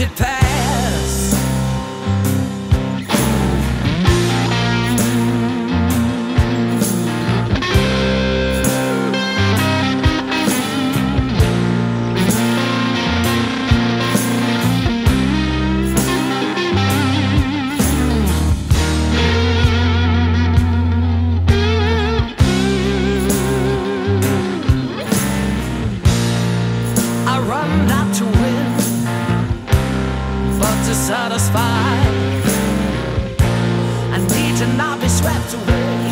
should pass. to satisfy. I need to not be swept away.